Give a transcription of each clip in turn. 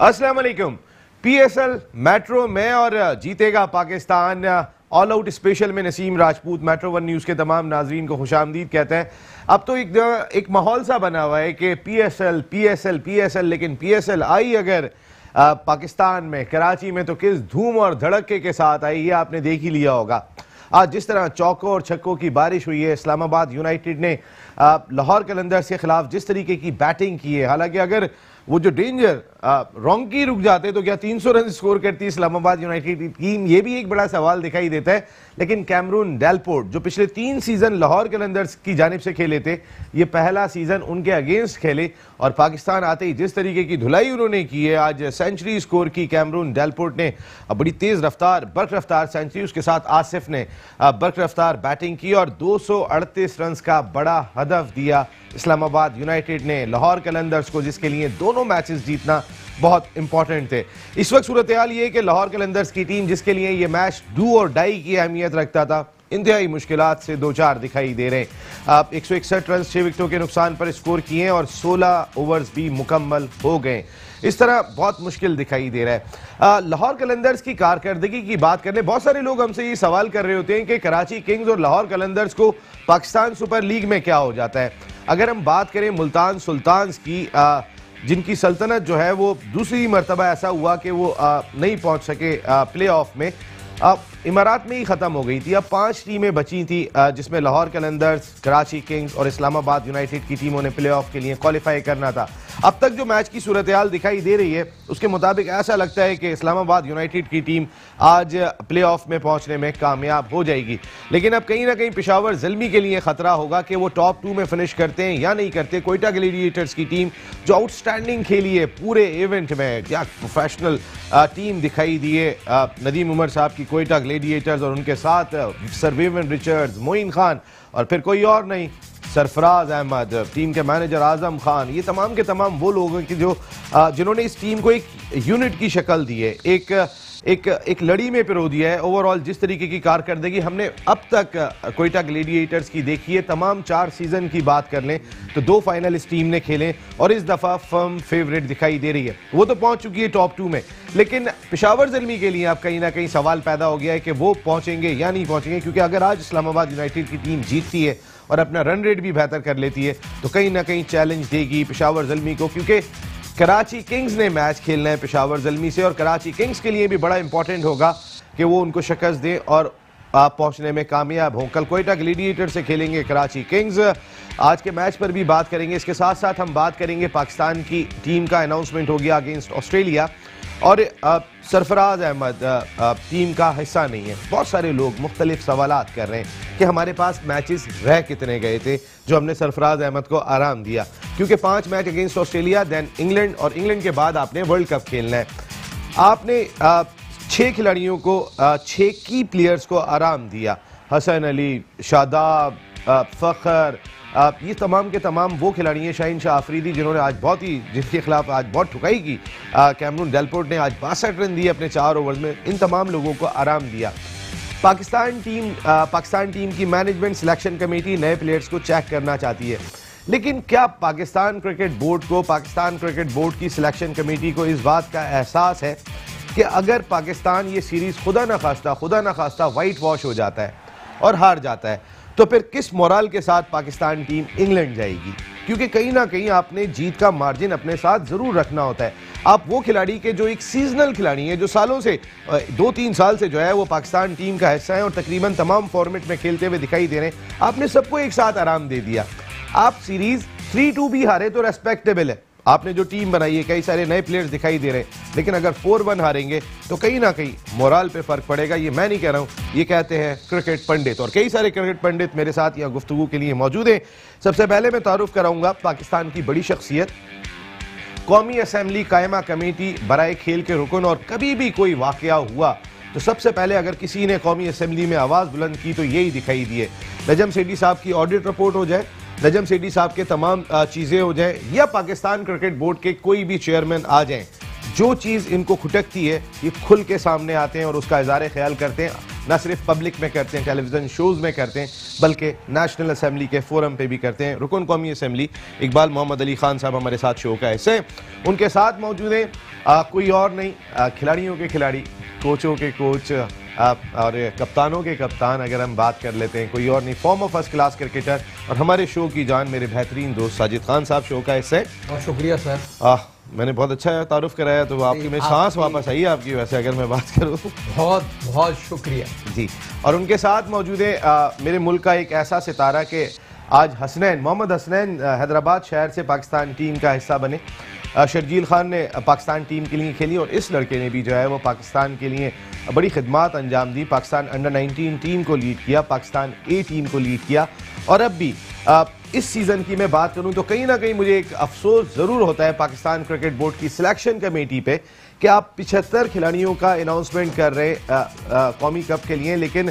अस्सलाम वालेकुम। PSL metro में और जीतेगा पाकिस्तान। ऑल आउट स्पेशल में Naseem Rajput metro one news के तमाम नाजरीन को खुश आमदीद कहते हैं। अब तो एक एक माहौल सा बना हुआ है कि पीएसएल पीएसएल पीएसएल लेकिन पीएसएल आई अगर आ, पाकिस्तान में कराची में तो किस धूम और धड़के के साथ आई ये आपने देख ही लिया होगा। आज जिस तरह चौकों और छक्कों की बारिश हुई है इस्लामाबाद यूनाइटेड ने लाहौर कलंदर्स के खिलाफ जिस तरीके की बैटिंग की है हालाँकि अगर वो जो डेंजर रोंकी रुक जाते तो क्या 300 रन स्कोर करती इस्लामाबाद यूनाइटेड की टीम? ये भी एक बड़ा सवाल दिखाई देता है। लेकिन कैमरून डेलपोर्ट, जो पिछले तीन सीज़न लाहौर कलंदर्स की जानब से खेले थे, ये पहला सीज़न उनके अगेंस्ट खेले और पाकिस्तान आते ही जिस तरीके की धुलाई उन्होंने की है, आज सेंचुरी स्कोर की कैमरून डेलपोर्ट ने। बड़ी तेज रफ्तार, बर्क रफ्तार सेंचुरी, उसके साथ आसिफ ने बर्क रफ्तार बैटिंग की और दो रन का बड़ा हदफ दिया इस्लामाबाद यूनाइटेड ने। लाहौर कलंदर्स को जिसके लिए दोनों मैचेस जीतना बहुत इंपॉर्टेंट थे। इस वक्त सूरत हाल ये कि लाहौर कलंदर्स की टीम जिसके लिए ये मैच डू और डाई की अहमियत रखता था इंतहाई मुश्किल से दो चार दिखाई दे रहे हैं। आप एक सौ इकसठ रन छह विकेटों के नुकसान पर स्कोर किए और सोलह ओवर्स भी मुकम्मल हो गए इस तरह बहुत मुश्किल दिखाई दे रहा है। लाहौर कलंदर्स की कारकर्दगी की बात करें बहुत सारे लोग हमसे ये सवाल कर रहे होते हैं कि कराची किंग्स और लाहौर कलंदर्स को पाकिस्तान सुपर लीग में क्या हो जाता है। अगर हम बात करें मुल्तान सुल्तान की आ, जिनकी सल्तनत जो है वो दूसरी मरतबा ऐसा हुआ कि वो आ, नहीं पहुँच सके प्ले ऑफ़ में। अब इमारात में ही ख़त्म हो गई थी। अब पाँच टीमें बची थी जिसमें लाहौर कलंदर्स कराची किंग्स और इस्लामाबाद यूनाइटेड की टीमों ने प्ले ऑफ़ के लिए क्वालिफाई करना था। अब तक जो मैच की सूरत हाल दिखाई दे रही है, उसके मुताबिक ऐसा लगता है कि इस्लामाबाद यूनाइटेड की टीम आज प्ले ऑफ़ में पहुँचने में कामयाब हो जाएगी। लेकिन अब कहीं ना कहीं पिशावर जलमी के लिए खतरा होगा कि वो टॉप टू में फिनिश करते हैं या नहीं करते। कोयटा ग्लेडिएटर्स की टीम जो आउटस्टैंडिंग खेली है पूरे इवेंट में क्या प्रोफेशनल टीम दिखाई दिए नदीम उमर साहब की कोयटा ग्लेडिएटर्स और उनके साथ सरवीवन रिचर्ड्स मोइन खान और फिर कोई और नहीं सरफराज अहमद टीम के मैनेजर आज़म खान ये तमाम के तमाम वो लोग हैं कि जो जिन्होंने इस टीम को एक यूनिट की शक्ल दी है। एक एक एक लड़ी में पिरो दिया है ओवरऑल जिस तरीके की कारकर्दगी हमने अब तक कोयटा ग्लेडिएटर्स की देखी है। तमाम चार सीज़न की बात कर लें तो दो फाइनल इस टीम ने खेले और इस दफ़ा फर्म फेवरेट दिखाई दे रही है। वो तो पहुँच चुकी है टॉप टू में। लेकिन पिशावर जलमी के लिए अब कहीं ना कहीं सवाल पैदा हो गया है कि वो पहुँचेंगे या नहीं पहुँचेंगे, क्योंकि अगर आज इस्लामाबाद यूनाइटेड की टीम जीतती है और अपना रन रेट भी बेहतर कर लेती है तो कहीं ना कहीं चैलेंज देगी पिशावर जलमी को, क्योंकि कराची किंग्स ने मैच खेलना है पिशावर जलमी से, और कराची किंग्स के लिए भी बड़ा इंपॉर्टेंट होगा कि वो उनको शिकस्त दें और आप पहुँचने में कामयाब हों। कल कोयटा ग्लीडिएटर से खेलेंगे कराची किंग्स। आज के मैच पर भी बात करेंगे। इसके साथ साथ हम बात करेंगे पाकिस्तान की टीम का अनाउंसमेंट हो गया अगेंस्ट ऑस्ट्रेलिया और सरफराज अहमद टीम का हिस्सा नहीं है। बहुत सारे लोग मुख्तलिफ़ सवाल कर रहे हैं कि हमारे पास मैचेस रह कितने गए थे, जो हमने सरफराज अहमद को आराम दिया। क्योंकि पाँच match against Australia, then England, और इंग्लैंड के बाद आपने वर्ल्ड कप खेलना है। आपने छः खिलाड़ियों को छः की प्लेयर्स को आराम दिया। हसन अली, शादाब फ़खर। ये तमाम के तमाम वो खिलाड़ी हैं, शाहिन शाह आफरीदी, जिन्होंने आज बहुत ही, जिनके खिलाफ आज बहुत ठुकाई की। कैमरून डेलपोर्ट ने आज बासठ रन दिए अपने चार ओवर में। इन तमाम लोगों को आराम दिया। पाकिस्तान टीम पाकिस्तान टीम की मैनेजमेंट सिलेक्शन कमेटी नए प्लेयर्स को चेक करना चाहती है। लेकिन क्या पाकिस्तान क्रिकेट बोर्ड को, पाकिस्तान क्रिकेट बोर्ड की सिलेक्शन कमेटी को इस बात का एहसास है कि अगर पाकिस्तान ये सीरीज़ खुदा ना खास्ता, खुदा ना खास्ता वाइट वॉश हो जाता है और हार जाता है तो फिर किस मोराल के साथ पाकिस्तान टीम इंग्लैंड जाएगी? क्योंकि कहीं ना कहीं आपने जीत का मार्जिन अपने साथ ज़रूर रखना होता है। आप वो खिलाड़ी के जो एक सीजनल खिलाड़ी है, जो सालों से दो तीन साल से जो है वो पाकिस्तान टीम का हिस्सा है और तकरीबन तमाम फॉर्मेट में खेलते हुए दिखाई दे रहे हैं। आपने सबको एक साथ आराम दे दिया। आप सीरीज़ थ्री टू भी हारे तो रेस्पेक्टेबल है। आपने जो टीम बनाई है, कई सारे नए प्लेयर्स दिखाई दे रहे हैं। लेकिन अगर फोर वन हारेंगे तो कहीं ना कहीं मोराल पे फ़र्क पड़ेगा। ये मैं नहीं कह रहा हूँ, ये कहते हैं क्रिकेट पंडित। और कई सारे क्रिकेट पंडित मेरे साथ यहाँ गुफ्तु के लिए मौजूद हैं। सबसे पहले मैं तारुफ कराऊँगा पाकिस्तान की बड़ी शख्सियत। कौमी असम्बली कायमा कमेटी बरए खेल के रुकन और कभी भी कोई वाक़ हुआ तो सबसे पहले अगर किसी ने कौमी असम्बली में आवाज़ बुलंद की तो यही दिखाई दिए। नजम सेठी साहब की ऑडिट रिपोर्ट हो जाए नजम सेठी साहब के तमाम चीज़ें हो जाए, या पाकिस्तान क्रिकेट बोर्ड के कोई भी चेयरमैन आ जाए, जो चीज़ इनको खुटकती है, ये खुल के सामने आते हैं और उसका इजहार ख्याल करते हैं। ना सिर्फ़ पब्लिक में करते हैं टेलीविज़न शोज़ में करते हैं बल्कि नेशनल असम्बली के फोरम पे भी करते हैं। रुकन कौमी असम्बली इकबाल मोहम्मद अली खान साहब हमारे साथ शो का हिस्से उनके साथ मौजूद हैं कोई और नहीं खिलाड़ियों के खिलाड़ी कोचों के कोच आप और कप्तानों के कप्तान अगर हम बात कर लेते हैं कोई और नहीं form of first class cricketer और हमारे शो की जान मेरे बेहतरीन दोस्त साजिद खान साहब शो का हिस्से बहुत शुक्रिया सर। मैंने बहुत अच्छा तारुफ कराया तो आपकी में सांस वापस आई आपकी वैसे अगर मैं बात करूँ। बहुत बहुत शुक्रिया। जी और उनके साथ मौजूद है मेरे मुल्क का एक ऐसा सितारा के आज हसनैन मोहम्मद हसनैन हैदराबाद शहर से पाकिस्तान टीम का हिस्सा बने। शर्जील खान ने पाकिस्तान टीम के लिए खेली और इस लड़के ने भी जो है वो पाकिस्तान के लिए बड़ी खदमात अंजाम दी। पाकिस्तान अंडर 19 टीम को लीड किया पाकिस्तान ए टीम को लीड किया। और अब भी इस सीज़न की मैं बात करूँ तो कहीं ना कहीं मुझे एक अफसोस ज़रूर होता है पाकिस्तान क्रिकेट बोर्ड की सिलेक्शन कमेटी पे कि आप पिछहत्तर खिलाड़ियों का अनाउंसमेंट कर रहे कौमी कप के लिए। लेकिन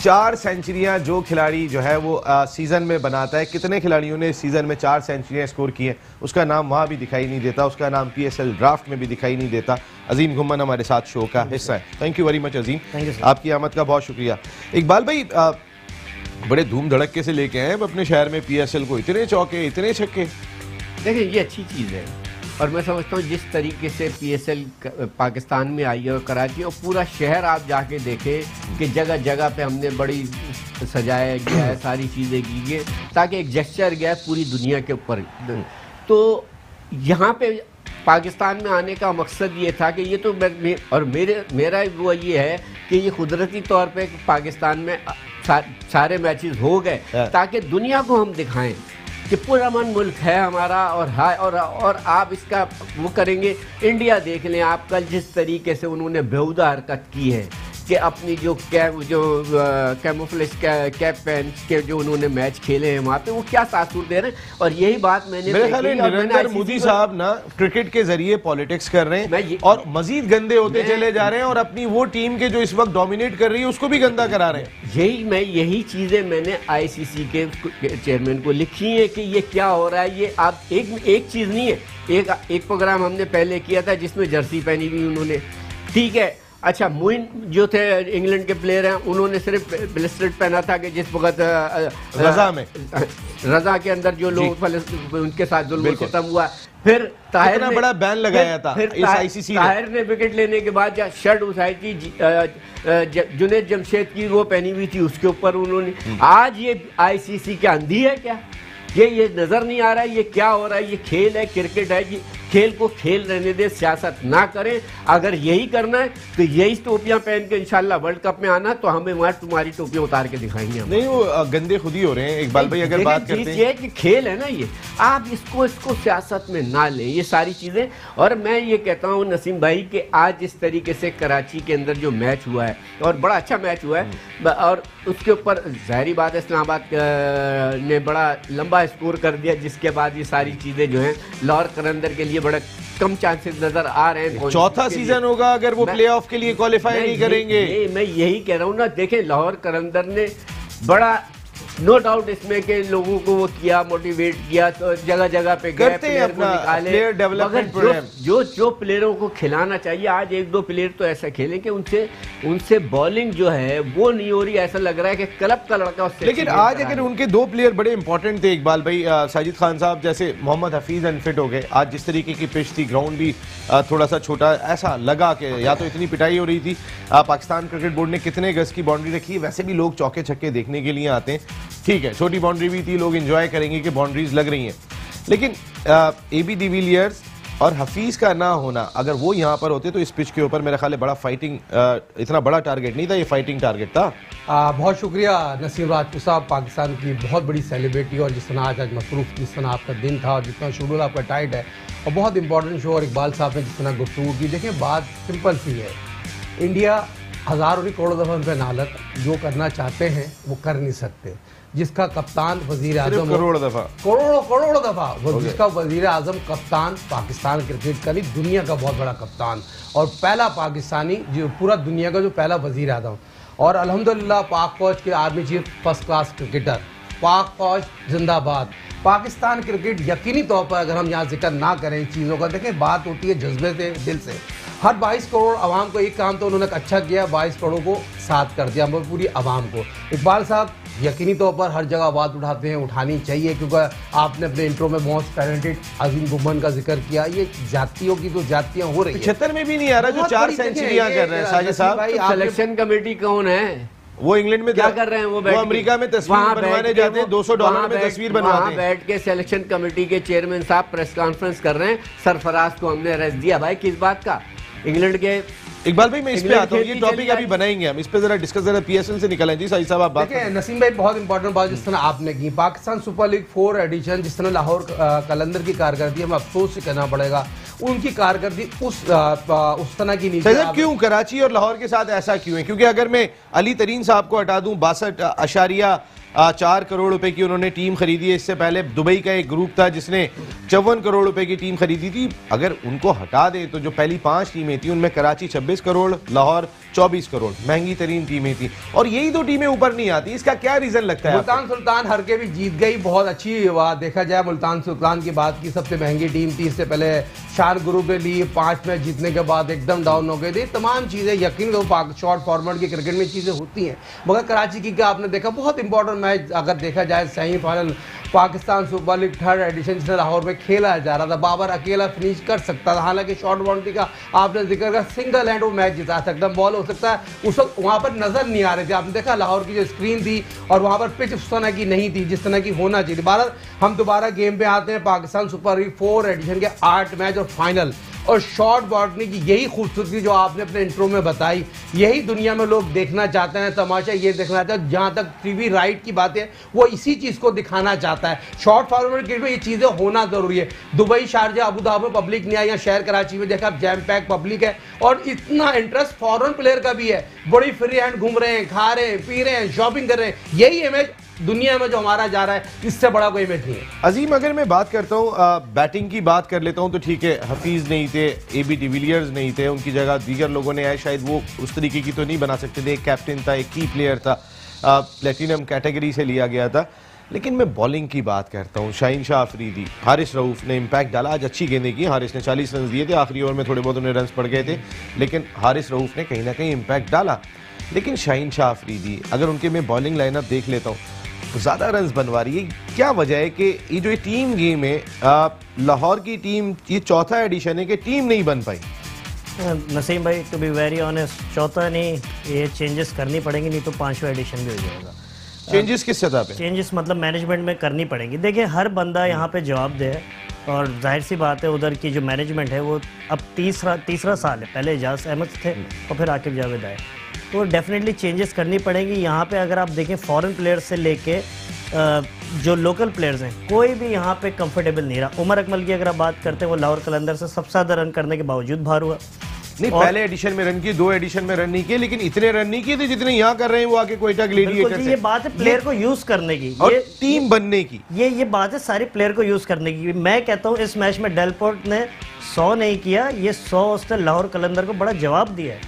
चार सेंचुरियाँ जो खिलाड़ी जो है वो आ, सीज़न में बनाता है कितने खिलाड़ियों ने सीज़न में चार सेंचुरियाँ स्कोर की हैं उसका नाम वहाँ भी दिखाई नहीं देता उसका नाम पीएसएल ड्राफ्ट में भी दिखाई नहीं देता। अजीम घुमन हमारे साथ शो का हिस्सा है। Thank you very much Azeem. आपकी आमद का बहुत शुक्रिया। इकबाल भाई आ, बड़े धूम धड़के से लेके आए अपने शहर में पीएसएल को। इतने चौके, इतने छक्के। देखिए, ये अच्छी चीज़ है। और मैं समझता हूँ जिस तरीके से पीएसएल पाकिस्तान में आई है और कराची और पूरा शहर आप जाके देखें कि जगह जगह पे हमने बड़ी सजाया गया है, सारी चीज़ें की गई ताकि एक जेस्चर गया पूरी दुनिया के ऊपर। तो यहाँ पे पाकिस्तान में आने का मकसद ये था कि ये तो और मेरे, मेरा वो ये है कि ये कुदरती तौर पे पाकिस्तान में सा, सारे मैचेस हो गए हाँ। ताकि दुनिया को हम दिखाएँ कि पुरमन मुल्क है हमारा और हाय और और आप इसका वो करेंगे इंडिया देख लें आप कल जिस तरीके से उन्होंने बेहूदा हरकत की है कि अपनी जो कैप जो कैमोफ्लेज कैप पहन के जो उन्होंने मैच खेले हैं वहाँ पे वो क्या तासुर दे रहे हैं? और यही बात मैंने नरेंद्र मोदी साहब ना क्रिकेट के ज़रिए पॉलिटिक्स कर रहे हैं और मजीद गंदे होते चले जा रहे हैं और अपनी वो टीम के जो इस वक्त डोमिनेट कर रही है उसको भी गंदा करा रहे हैं। यही मैं यही चीज़ें मैंने आईसीसी के चेयरमैन को लिखी है कि ये क्या हो रहा है ये आप एक एक चीज़ नहीं है। एक एक प्रोग्राम हमने पहले किया था जिसमें जर्सी पहनी हुई उन्होंने। ठीक है अच्छा मोइन जो थे इंग्लैंड के प्लेयर हैं उन्होंने सिर्फ़ ब्लिस्टर्ड पहना था कि जिस वक्त रजा में। रजा के अंदर जो लोग उनके साथ जुल्म खत्म हुआ। फिर ताहिर ने बड़ा बैन लगाया था फिर इस आईसीसी ताहिर ने विकेट लेने के बाद शर्ट उठाई थी जुनेद जमशेद की वो पहनी हुई थी उसके ऊपर उन्होंने हम्म। आज ये आईसीसी के अंधी है क्या? ये ये नज़र नहीं आ रहा है ये क्या हो रहा है? ये खेल है क्रिकेट है ये खेल को खेल रहने दे सियासत ना करें। अगर यही करना है तो यही टोपियाँ पहन के इंशाल्लाह वर्ल्ड कप में आना तो हमें वहाँ तुम्हारी टोपियाँ उतार के दिखाएँगे नहीं वो गंदे खुद ही हो रहे हैं। इकबाल भाई अगर बात करते हैं। ये कि खेल है ना ये आप इसको इसको सियासत में ना लें ये सारी चीज़ें। और मैं ये कहता हूँ नसीम भाई कि आज इस तरीके से कराची के अंदर जो मैच हुआ है और बड़ा अच्छा मैच हुआ है हम्म। और उसके ऊपर जहरी बात इस्लामाबाद ने बड़ा लंबा स्कोर कर दिया जिसके बाद ये सारी चीज़ें जो हैं लाहौर करंदर के लिए बड़े कम चांसेस नज़र आ रहे हैं चौथा सीज़न होगा अगर वो प्ले के लिए क्वालिफाई नहीं करेंगे। मैं यही कह रहा हूँ ना देखें लाहौर करंदर ने बड़ा नो डाउट इसमें के लोगों को वो किया मोटिवेट किया तो जगह जगह पे अपना प्लेयर डेवलपमेंट प्रोग्राम जो जो प्लेयरों को खिलाना चाहिए आज एक दो प्लेयर तो ऐसा खेले कि उनसे उनसे बॉलिंग जो है वो नहीं हो रही ऐसा लग रहा है कि क्लब का लड़का उससे लेकिन आज अगर उनके दो प्लेयर बड़े इंपॉर्टेंट थे इकबाल भाई साजिद खान साहब जैसे मोहम्मद हफीज अनफिट हो गए। आज जिस तरीके की पिच थी ग्राउंड भी थोड़ा सा छोटा ऐसा लगा कि या तो इतनी पिटाई हो रही थी। पाकिस्तान क्रिकेट बोर्ड ने कितने गज की बाउंड्री रखी वैसे भी लोग चौके छक्के देखने के लिए आते हैं। ठीक है छोटी बाउंड्री भी थी लोग इंजॉय करेंगे कि बाउंड्रीज लग रही हैं। लेकिन ए बी डिविलियर्स और हफीज का ना होना अगर वो यहाँ पर होते तो इस पिच के ऊपर मेरा ख्याल बड़ा फाइटिंग आ, इतना बड़ा टारगेट नहीं था ये फाइटिंग टारगेट था। आ, बहुत शुक्रिया नसीम राजपूत साहब पाकिस्तान की बहुत बड़ी सेलिब्रिटी और जिस तरह आज आज मसरूफ जिस तरह आपका दिन था और जितना शेड्यूल आपका टाइट है और बहुत इंपॉर्टेंट शो और इकबाल साहब ने जिस तरह गुफ्तु की। देखें बात सिंपल सी है। इंडिया हज़ारों करोड़ों दफ़ा उन पर नालत जो करना चाहते हैं वो कर नहीं सकते। जिसका कप्तान वज़ीर आज़म करोड़ दफ़ा। करोड़ों करोड़ दफ़ा। जिसका वज़ीर आज़म कप्तान पाकिस्तान क्रिकेट का नहीं दुनिया का बहुत बड़ा कप्तान और पहला पाकिस्तानी जो पूरा दुनिया का जो पहला वज़ीर आज़म। और अल्हम्दुलिल्लाह पाक फौज के army chief first class cricketer Pak फौज जिंदाबाद। पाकिस्तान क्रिकेट यकीनी तौर पर अगर हम यहाँ ज़िक्र ना करें चीज़ों का देखें बात होती है जज्बे से दिल से। हर 22 करोड़ आवाम को एक काम तो उन्होंने अच्छा किया 22 करोड़ को साथ कर दिया पूरी आवाम को। इकबाल साहब यकीनी तौर पर हर जगह बात उठाते हैं उठानी चाहिए क्योंकि आपने अपने इंट्रो में मोस्ट टैलेंटेड अजीम गुमन का ज़िक्र किया। ये जातियों की तो जातियाँ हो रही है। पिछहत्तर में भी नहीं आ रहा जो चार सेंचुरियाँ कर रहे हैं साजिद साहब। सिलेक्शन कमेटी कौन है? वो इंग्लैंड में क्या कर रहे हैं वो बैठ वो के? अमेरिका में तस्वीर बनवाने जाते हैं वो- 200 डॉलर में तस्वीर बनवाते हैं। बैठ के सिलेक्शन कमेटी के चेयरमैन साहब प्रेस कॉन्फ्रेंस कर रहे हैं। सरफराज को हमने अरेस्ट दिया। भाई किस बात का? इंग्लैंड के इकबाल भाई मैं इस पे आता हूँ। ये टॉपिक अभी बनाएँगे हम। इस पे जरा डिस्कस जरा पीएसएल से निकलें। जी साहिब साहब आप बात देखिए नसीम भाई बहुत इंपॉर्टेंट बात जिस तरह आपने की। Pakistan Super League four edition जिस तरह लाहौर कलंदर की कारकर्दगी हमें अफसोस से कहना पड़ेगा उनकी कारकर्दगी उस उस तरह की नहीं क्यों? कराची और लाहौर के साथ ऐसा क्यों है? क्योंकि अगर मैं अली तरीन साहब को हटा दूँ बासठ अशारिया चार करोड़ रुपए की उन्होंने टीम खरीदी है। इससे पहले दुबई का एक ग्रुप था जिसने चौवन करोड़ रुपए की टीम खरीदी थी। अगर उनको हटा दें तो जो पहली पाँच टीमें थी उनमें कराची 26 करोड़ लाहौर 24 करोड़। महँगी तरीन टीमें थी। और यही दो टीमें ऊपर नहीं आती। इसका क्या रीजन लगता है मुल्तान सुल्तान हर के भी जीत गई। बहुत अच्छी बात देखा जाए मुल्तान सुल्तान की बात की सबसे महँगी टीम थी। इससे पहले शान ग्रुप ने ली पाँच मैच जीतने के बाद एकदम डाउन हो गए थे। तमाम चीज़ें यकीन शॉर्ट फॉर्मेट की क्रिकेट में चीज़ें होती हैं। मगर कराची की क्या आपने देखा? बहुत इंपॉर्टेंट मैच अगर देखा जाए semifinal Pakistan Super League third edition जिसने लाहौर में खेला जा रहा था। बाबर अकेला फिनिश कर सकता था। हालाँकि शॉर्ट बाउंड्री का आपने ज़िक्र किया सिंगल हैंड वो मैच जिता सकता बॉल हो सकता है। उस वक्त वहाँ पर नज़र नहीं आ रहे थे। आपने देखा लाहौर की जो स्क्रीन थी और वहाँ पर पिच उस तरह की नहीं थी, जिस तरह की होना चाहिए भारत हम दोबारा गेम पे आते हैं। Pakistan Super League four edition के आठ मैच और फाइनल और शॉर्ट बाउंड्री की यही खूबसूरती जो आपने अपने इंट्रो में बताई, यही दुनिया में लोग देखना चाहते हैं, तमाशा ये देखना चाहते हैं। जहाँ तक टीवी राइट की बात है, वो इसी चीज़ को दिखाना चाहता है। शॉर्ट फॉर्मेट क्रिकेट में ये चीज़ें होना ज़रूरी है। दुबई, शारजा अबू धाबी में पब्लिक नहीं आई या शहर कराची में देखा जैम पैक पब्लिक है। और इतना इंटरेस्ट फॉरेन प्लेयर का भी है। बड़ी फ्री हैंड घूम रहे हैं, खा रहे हैं, पी रहे हैं शॉपिंग कर रहे हैं। यही इमेज दुनिया में जो हमारा जा रहा है, इससे बड़ा कोई इमेज नहीं है। अजीम, अगर मैं बात करता हूँ बैटिंग की बात कर लेता हूँ तो ठीक है हफीज नहीं थे ए बी डिविलियर्स नहीं थे, उनकी जगह दीगर लोगों ने आए। शायद वो उस तरीके की तो नहीं बना सकते थे। एक कैप्टन था, एक की प्लेयर था। प्लेटिनम कैटेगरी से लिया गया था। लेकिन मैं बॉलिंग की बात करता हूँ। शाहिन शाह अफरीदी हारिस रऊफ ने इम्पैक्ट डाला। आज अच्छी गेंदें की। हारिस ने 40 रन दिए थे। आखिरी ओवर में थोड़े बहुत उन्हें रन पड़ गए थे। लेकिन हारिस रऊफ ने कहीं ना कहीं इम्पैक्ट डाला। लेकिन शाहीन शाह अफरीदी अगर उनके मैं बॉलिंग लाइनअप देख लेता हूँ तो ज़्यादा रन बनवा रही है। क्या वजह है कि ये जो टीम गेम है लाहौर की टीम ये चौथा एडिशन है कि टीम नहीं बन पाई? नसीम भाई टू बी वेरी ऑनेस्ट चौथा नहीं, ये चेंजेस करनी पड़ेंगी, नहीं तो पाँचवा एडिशन भी हो जाएगा। चेंजेस किस सतह पे? चेंजेस मतलब मैनेजमेंट में करनी पड़ेंगी। देखिए, हर बंदा यहाँ पे जवाब दे और ज़ाहिर सी बात है, उधर की जो मैनेजमेंट है, वो अब तीसरा तीसरा साल है। पहले एजाज अहमद थे और फिर आकिब जावेद आए। तो डेफिनेटली चेंजेस करनी पड़ेंगी। यहाँ पे अगर आप देखें फॉरेन प्लेयर्स से लेके जो लोकल प्लेयर्स हैं, कोई भी यहाँ पे कंफर्टेबल नहीं रहा। उमर अकमल की अगर आप बात करते हैं, वो लाहौर कलंदर से सबसे ज़्यादा रन करने के बावजूद बाहर हुआ। नहीं और- पहले एडिशन में रन किए दो एडिशन में रन नहीं किए लेकिन इतने रन नहीं किए थे जितने यहाँ कर रहे हैं वो आके कोयटा जी से ये बात है प्लेयर को यूज़ करने की। और टीम बनने की। ये ये बात है सारी प्लेयर को यूज़ करने की। मैं कहता हूँ इस मैच में डेलपोर्ट ने सौ नहीं किया ये सौ उसने लाहौर कलंदर को बड़ा जवाब दिया है।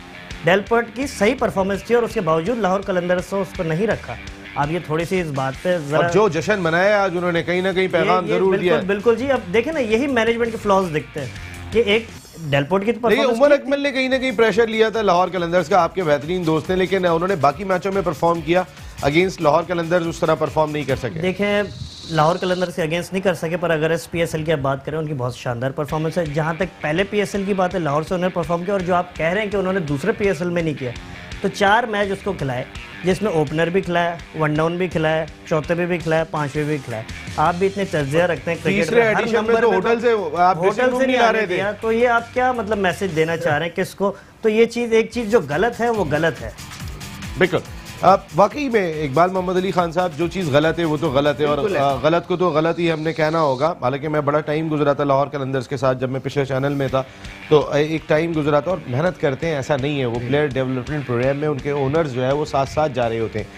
डेलपोर्ट की सही परफॉर्मेंस थी और उसके बावजूद लाहौर कलंदर से उस पर नहीं रखा। आप ये थोड़ी सी इस बात पे जरा जो जश्न मनाया आज उन्होंने कहीं ना कहीं पैगाम ज़रूर दिया बिल्कुल जी अब देखें ना यही मैनेजमेंट के फ्लॉज दिखते हैं कि एक डेलपोर्ट की तो उमर अकमल ने कहीं ना कहीं प्रेशर लिया था लाहौर कलंदर्स का। आपके बेहतरीन दोस्त ने लेकिन उन्होंने बाकी मैचों में परफॉर्म किया अगेंस्ट लाहौर कलंदर्स उस तरह परफॉर्म नहीं कर सके। देखें लाहौर कलंदर से अगेंस्ट नहीं कर सके पर अगर एस पी एस एल की आप बात करें उनकी बहुत शानदार परफॉर्मेंस है। जहाँ तक पहले पी एस एल की बात है लाहौर से उन्होंने परफॉर्म किया और जो आप कह रहे हैं कि उन्होंने दूसरे पी एस एल में नहीं किया तो चार मैच उसको खिलाए जिसमें ओपनर भी खिलाया वन डाउन भी खिलाए चौथे भी खिलाए पांचवे भी खिलाए आप भी इतने तजिया रखते हैं क्रिकेट तीसरे में, हर में नंबर तो होटल से आप होटल से नहीं आ रहे थे। तो ये आप क्या मतलब मैसेज देना चाह रहे हैं किसको? तो ये चीज़ एक चीज़ जो गलत है वो गलत है। बिल्कुल। वाकई में इकबाल मोहम्मद अली खान साहब जो चीज़ गलत है वो तो गलत है और। गलत को तो गलत ही हमने कहना होगा। हालाँकि मैं बड़ा टाइम गुजरा था लाहौर कलंदर्स के साथ जब मैं पिछले चैनल में था। तो एक टाइम गुजरा था और मेहनत करते हैं ऐसा नहीं है। वो प्लेयर डेवलपमेंट प्रोग्राम में उनके ओनर्स जो है वो साथ साथ जा रहे होते हैं।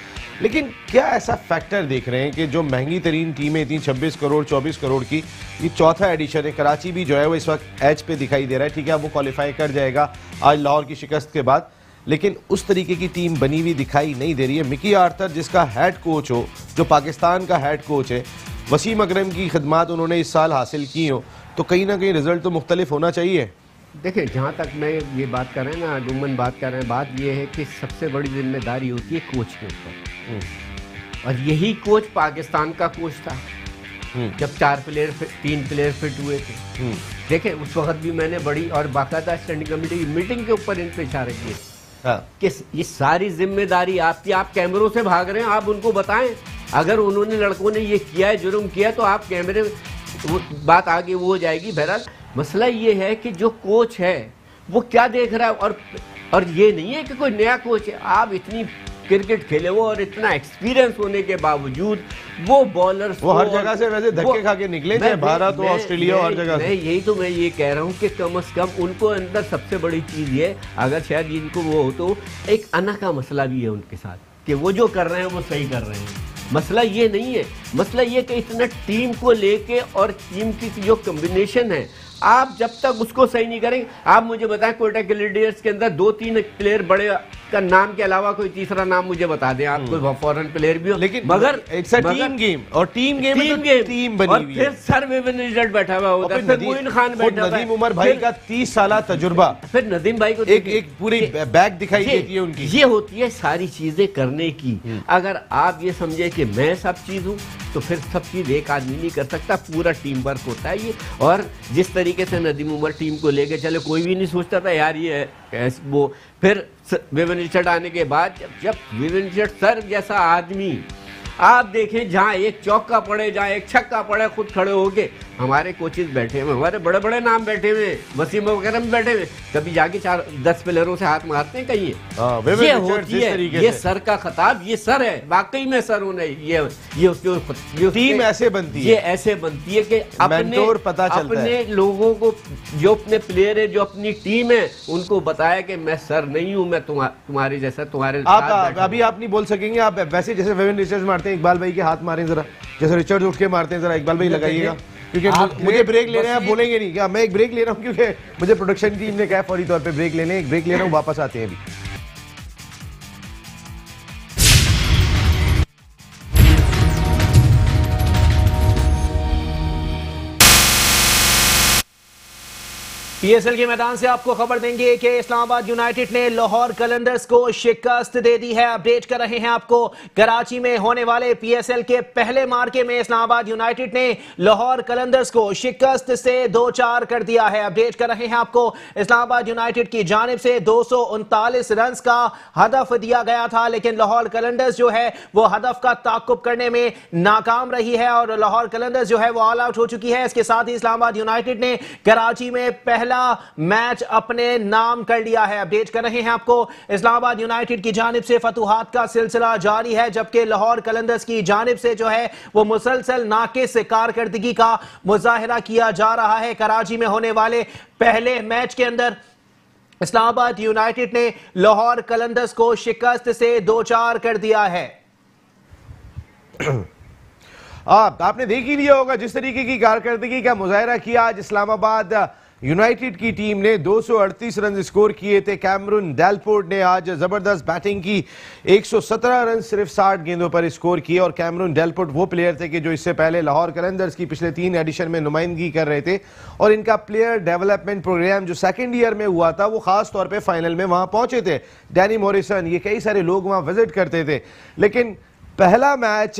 लेकिन क्या ऐसा फैक्टर देख रहे हैं कि जो महँगी तरीन टीमें थी छब्बीस करोड़ चौबीस करोड़ की ये चौथा एडिशन है। कराची भी जो है वो इस वक्त एच पे दिखाई दे रहा है। ठीक है अब वो क्वालिफाई कर जाएगा आज लाहौर की शिकस्त के बाद। लेकिन उस तरीके की टीम बनी हुई दिखाई नहीं दे रही है। मिकी आर्थर जिसका हेड कोच हो जो पाकिस्तान का हेड कोच है वसीम अकरम की खदमात उन्होंने इस साल हासिल की हो। तो कहीं ना कहीं रिज़ल्ट तो मुख्तलिफ़ होना चाहिए। देखिए जहाँ तक मैं ये बात कर रहे हैं ना डुमन बात कर रहे हैं बात ये है कि सबसे बड़ी ज़िम्मेदारी होती है कोच के ऊपर। और यही कोच पाकिस्तान का कोच था। जब चार प्लेयर तीन प्लेयर फिट हुए थे। देखे उस वक्त भी मैंने बड़ी और बाकायदा स्टैंडिंग कमेटी की मीटिंग के ऊपर इन पे इशारे किए। कि ये सारी ज़िम्मेदारी आपकी, आप कैमरों से भाग रहे हैं, आप उनको बताएँ। अगर उन्होंने, लड़कों ने ये किया है, जुर्म किया तो आप कैमरे बात आगे वो हो जाएगी। बहरहाल, मसला ये है कि जो कोच है, वो क्या देख रहा है? और और ये नहीं है कि कोई नया कोच है। आप इतनी क्रिकेट खेले वो और इतना एक्सपीरियंस होने के बावजूद वो बॉलर वो हर जगह से वैसे धक्के खा के निकले थे भारत ऑस्ट्रेलिया हर जगह मैं यही तो मैं ये कह रहा हूँ कि कम अज कम उनको अंदर सबसे बड़ी चीज़ ये अगर शायद इनको वो हो तो एक अना का मसला भी है उनके साथ कि वो जो कर रहे हैं वो सही कर रहे हैं। मसला ये नहीं है। मसला ये कि इतना टीम को लेके और टीम की जो कम्बिनेशन है आप जब तक उसको सही नहीं करेंगे आप मुझे बताएँ कोयटा गिलेडियर्स के अंदर दो तीन प्लेयर बड़े का नाम के अलावा कोई तीसरा नाम मुझे बता दें। आप कोई फॉरेन प्लेयर भी हो लेकिन मगर इट्स अ टीम गेम और team game team game team बनी और हुई फिर सर विविन रिज़ल्ट बैठा हुआ होता है फिर मोइन खान बैठा नदीम उमर भाई का तीस साल तजुर्बा। फिर नदीम भाई को एक एक पूरी बैग दिखाई देती है उनकी। ये होती है सारी चीज़ें करने की। अगर आप ये समझे कि मैं सब चीज़ हूँ तो फिर सब चीज़ एक आदमी नहीं कर सकता पूरा टीम वर्क होता है ये। और जिस तरीके से नदीम उमर टीम को लेके चले, कोई भी नहीं सोचता था, यार ये वो। फिर विविन रिचर्ड आने के बाद, जब विविन रिचर्ड सर जैसा आदमी आप देखें जहाँ एक चौका पड़े जहाँ एक छक्का पड़े खुद खड़े होके हमारे कोचेज बैठे हुए हमारे बड़े बड़े नाम बैठे हुए वसीम वगैरह भी बैठे हुए कभी जाके चार दस प्लेयरों से हाथ मारते हैं कहीं। हाँ, विविन ये होती है ये सर का खताब ये सर है वाकई में सर होने ये ये उसके टीम ऐसे बनती है। ये ऐसे बनती है कि अपने पता चलता अपने है। लोगों को जो अपने प्लेयर है जो अपनी टीम है उनको बताया कि मैं सर नहीं हूँ मैं तुम्हारे जैसा तुम्हारे आप अभी आप नहीं बोल सकेंगे आप वैसे जैसे विविन रिचर्ड्स मारते हैं इकबाल भाई के हाथ मारे जरा। जैसे रिचर्ड उठ के मारते हैं जरा इकबाल भाई लगाइएगा। क्योंकि मुझे ब्रेक ले रहे हैं बोलेंगे नहीं। क्या मैं एक ब्रेक ले रहा हूँ? क्योंकि मुझे प्रोडक्शन टीम ने कहा फौरी तौर पर ब्रेक ले लें एक ब्रेक ले रहा हूँ वापस आते हैं अभी। पीएसएल के मैदान से आपको खबर देंगे कि इस्लामाबाद यूनाइटेड ने लाहौर कलंदर्स को शिकस्त दे दी है। अपडेट कर रहे हैं आपको, कराची में होने वाले पीएसएल के पहले मार्के में इस्लामाबाद यूनाइटेड ने लाहौर कलंदर्स को शिकस्त से दो चार कर दिया है। अपडेट कर रहे हैं आपको, इस्लामाबाद यूनाइटेड की जानब से दो रन का हदफ दिया गया था, लेकिन लाहौर कलंदर्स जो है, वो हदफ का ताकुब करने में नाकाम रही है और लाहौर कलंदर्स जो है, वो ऑल आउट हो चुकी है। इसके साथ ही इस्लामाबाद यूनाइटेड ने कराची में पहला मैच अपने नाम कर लिया है। अपडेट कर रहे हैं आपको, इस्लामाबाद यूनाइटेड की जानब से फतुहात का सिलसिला जारी है, जबकि लाहौर कलंदर्स की जानब से जो है, वो मुसलसल नाकिस कारकर्दगी का मुजाहरा किया जा रहा है। कराची में होने वाले पहले मैच के अंदर इस्लामाबाद यूनाइटेड ने लाहौर कलंदर्स को शिकस्त से दो चार कर दिया है। आप, आपने देख ही लिया होगा, जिस तरीके की कारकर्दगी का मुजाहरा किया आज इस्लामाबाद यूनाइटेड की टीम ने 238 रन स्कोर किए थे। कैमरून डेलपोर्ट ने आज ज़बरदस्त बैटिंग की। 117 रन सिर्फ़ 60 गेंदों पर स्कोर किए और कैमरून डेलपोर्ट वो प्लेयर थे कि जो इससे पहले लाहौर कलंदर्स की पिछले तीन एडिशन में नुमाइंदगी कर रहे थे। और इनका प्लेयर डेवलपमेंट प्रोग्राम जो सेकेंड ईयर में हुआ था, वो खास तौर पर फाइनल में वहाँ पहुँचे थे। डैनी मोरिसन ये कई सारे लोग वहाँ विज़िट करते थे। लेकिन पहला मैच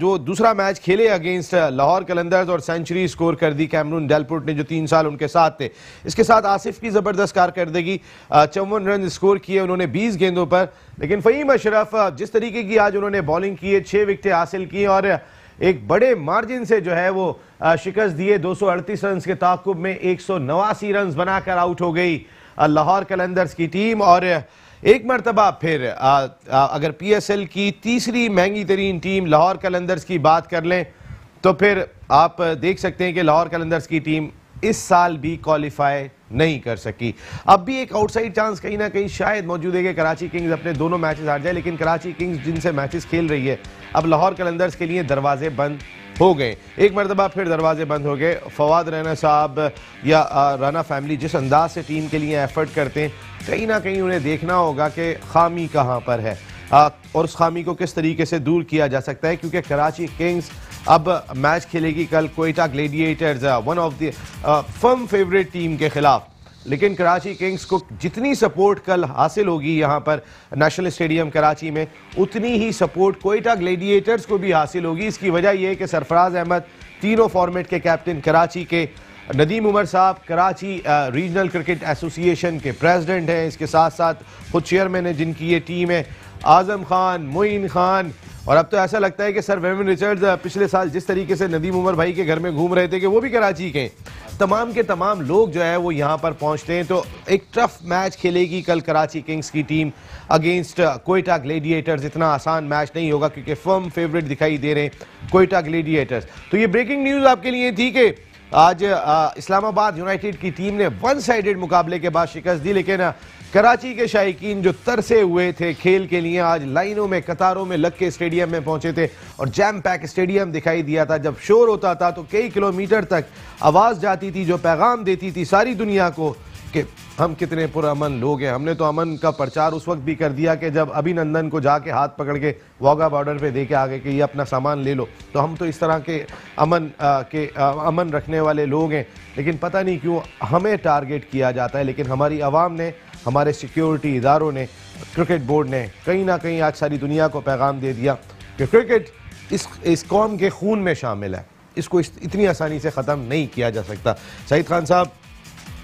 जो दूसरा मैच खेले अगेंस्ट लाहौर कलंदर्स और सेंचुरी स्कोर कर दी कैमरून। डेलपुट ने जो तीन साल उनके साथ थे, इसके साथ आसिफ की ज़बरदस्त कारकर्दगी चौवन रन स्कोर किए उन्होंने 20 गेंदों पर। लेकिन फ़हीम अशरफ जिस तरीके की आज उन्होंने बॉलिंग की है, छह विकेटें हासिल की और एक बड़े मार्जिन से जो है वो शिकस्त दिए। 238 रन के ताकुब में एक रन बनाकर आउट हो गई लाहौर कलंदर्स की टीम और एक मरतबा फिर आ, आ, अगर पीएसएल की तीसरी महँगी तरीन टीम लाहौर कलंदर्स की बात कर लें तो फिर आप देख सकते हैं कि लाहौर कलंदर्स की टीम इस साल भी क्वालिफाई नहीं कर सकी। अब भी एक आउटसाइड चांस कहीं ना कहीं शायद मौजूद है कि कराची किंग्स अपने दोनों मैचेस हार जाए लेकिन कराची किंग्स जिनसे मैचेस खेल रही है अब लाहौर कलंदर्स के लिए दरवाजे बंद हो गए। एक मरतबा फिर दरवाजे बंद हो गए। फवाद रैना साहब या राना फैमिली जिस अंदाज से टीम के लिए एफर्ट करते हैं, कहीं ना कहीं उन्हें देखना होगा कि खामी कहाँ पर है। और उस खामी को किस तरीके से दूर किया जा सकता है, क्योंकि कराची किंग्स अब मैच खेलेगी कल Quetta Gladiators one of the firm favourite team के खिलाफ। लेकिन कराची किंग्स को जितनी सपोर्ट कल हासिल होगी यहाँ पर नेशनल स्टेडियम कराची में, उतनी ही सपोर्ट कोयटा ग्लेडिएटर्स को भी हासिल होगी। इसकी वजह यह है कि सरफराज अहमद तीनों फॉर्मेट के कैप्टन कराची के। नदीम उमर साहब कराची रीजनल क्रिकेट एसोसिएशन के प्रेसिडेंट हैं। इसके साथ साथ खुद चेयरमैन है जिनकी ये टीम है। आज़म खान, मोइन खान और अब तो ऐसा लगता है कि सर वेविन रिचर्ड्स पिछले साल जिस तरीके से नदीम उमर भाई के घर में घूम रहे थे कि वो भी कराची के तमाम के तमाम लोग जो है वो यहाँ पर पहुँचते हैं। तो एक टफ मैच खेलेगी कल कराची किंग्स की टीम अगेंस्ट कोयटा ग्लेडिएटर्स। इतना आसान मैच नहीं होगा क्योंकि फर्म फेवरेट दिखाई दे रहे हैं कोयटा ग्लेडिएटर्स। तो ये ब्रेकिंग न्यूज़ आपके लिए थी कि आज इस्लामाबाद यूनाइटेड की टीम ने वन साइडेड मुकाबले के बाद शिकस्त दी, लेकिन कराची के शायकीन जो तरसे हुए थे खेल के लिए आज लाइनों में कतारों में लग के स्टेडियम में पहुँचे थे और जैम पैक स्टेडियम दिखाई दिया था। जब शोर होता था तो कई किलोमीटर तक आवाज़ जाती थी जो पैगाम देती थी सारी दुनिया को कि हम कितने पुरअमन लोग हैं। हमने तो अमन का प्रचार उस वक्त भी कर दिया कि जब अभिनंदन को जाके हाथ पकड़ के वाघा बॉर्डर पे दे के आगे कि ये अपना सामान ले लो। तो हम तो इस तरह के अमन आ, के आ, अमन रखने वाले लोग हैं। लेकिन पता नहीं क्यों हमें टारगेट किया जाता है लेकिन हमारी आवाम ने हमारे सिक्योरिटी इदारों ने क्रिकेट बोर्ड ने कहीं ना कहीं आज सारी दुनिया को पैगाम दे दिया कि क्रिकेट इस इस कौम के खून में शामिल है। इसको इस, इतनी आसानी से ख़त्म नहीं किया जा सकता। सईद खान साहब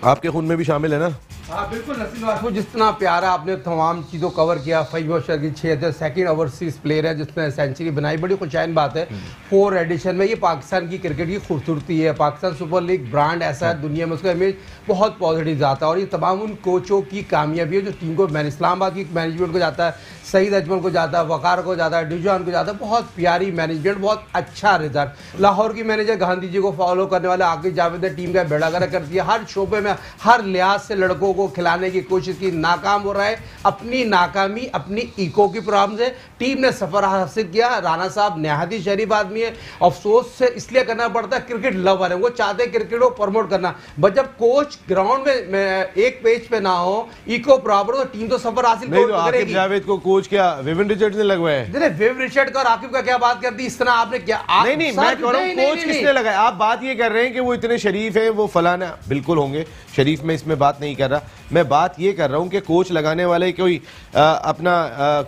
आपके खून में भी शामिल है ना? हाँ बिल्कुल राठौर जिस प्यारा आपने तमाम चीज़ों कवर किया फईम अशर की छः सेकंड ओवरसीज प्लेयर है जिसने सेंचुरी बनाई बड़ी खुशाइन बात है। फोर एडिशन में ये पाकिस्तान की क्रिकेट की खूबसूरती है। पाकिस्तान सुपर लीग ब्रांड ऐसा है दुनिया में उसका इमेज बहुत पॉजिटिव जाता है। और ये तमाम उन कोचों की कामयाबी है जो टीम को मैन इस्लामाबाद की मैनेजमेंट को जाता है सईद अजमल को जाता है वकार को जाता है डिजान को जाता है। बहुत प्यारी मैनेजमेंट बहुत अच्छा रिज़ल्ट लाहौर की मैनेजर गांधी जी को फॉलो करने वाले आकिब जावेद ने टीम का बेड़ा कर दिया। हर शोबे में हर लिहाज से लड़कों को खिलाने की कोशिश की, नाकाम हो रहा है। अपनी नाकामी, अपनी इको की प्रॉब्लम से टीम ने सफ़र हासिल किया। राणा साहब नहायती शरीफ आदमी है। अफसोस से इसलिए करना पड़ता है क्रिकेट लवर है। वो चाहते हैं क्रिकेट को प्रमोट करना। बट जब कोच ग्राउंड में एक पेज पे ना हो इको प्रॉब्लम तो टीम तो सफ़र हासिल तो जावेद को कोच क्या विविन रिचर्ड ने लगवाया। विव रिचर्ड का और आकिब का क्या बात करती इस तरह आपने क्या नहीं नहीं मैं कह रहा हूँ कोच किसने लगाया? आप बात ये कर रहे हैं कि वो इतने शरीफ है वो फलाना बिल्कुल होंगे। शरीफ में इसमें बात नहीं कर रहा। मैं बात ये कर रहा हूँ कि कोच लगाने वाले कोई अपना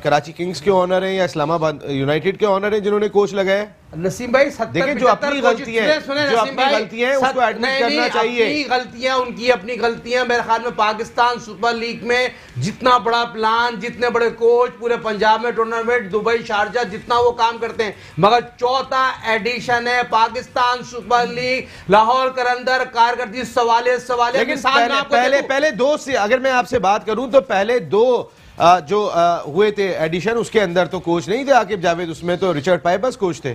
कराची किंग्स के ऑनर है या इस्लामाबाद यूनाइटेड के ऑनर है जिन्होंने कोच लगाया नसीम भाई देखिए जो अपनी गलती है जो अपनी गलती है उसको एडमिट करना चाहिए। अपनी गलतियाँ उनकी अपनी गलतियाँ मेरे ख्याल में पाकिस्तान सुपर लीग में जितना बड़ा प्लान जितने बड़े कोच पूरे पंजाब में टूर्नामेंट दुबई शारजा जितना वो काम करते हैं। मगर चौथा एडिशन है पाकिस्तान सुपर लीग। लाहौर करंदर कारकर्दी सवाले सवाले। पहले, पहले दो से अगर मैं आपसे बात करूँ तो पहले दो जो हुए थे एडिशन उसके अंदर तो कोच नहीं थे आकिब जावेद उसमें तो रिचर्ड पाइबस कोच थे।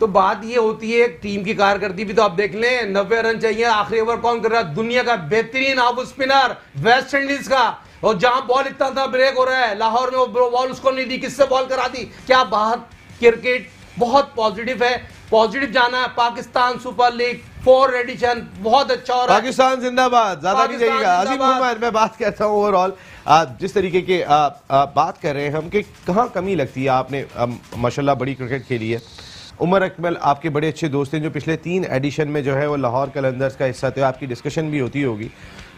तो बात ये होती है टीम की कारकर्दी भी तो आप देख लें नब्बे रन चाहिए आखिरी ओवर कौन कर रहा है? दुनिया का बेहतरीन ऑफ़ स्पिनर वेस्ट इंडीज का। और जहाँ बॉल इतना इतना ब्रेक हो रहा है लाहौर में वो बॉल उसको नहीं दी किससे बॉल करा दी? क्या बात क्रिकेट बहुत पॉजिटिव है। पॉजिटिव जाना है Pakistan Super League four edition बहुत अच्छा हो रहा है। पाकिस्तान जिंदाबाद ज़्यादा नहीं जाइएगा। अजीम मैं बात करता हूँ ओवरऑल जिस तरीके के बात कर रहे हैं हम कि कहाँ कमी लगती है? आपने माशाल्लाह बड़ी क्रिकेट खेली है। उमर अकमल आपके बड़े अच्छे दोस्त हैं, जो पिछले तीन एडिशन में जो है वो लाहौर कलंदर्स का हिस्सा थे, आपकी डिस्कशन भी होती होगी।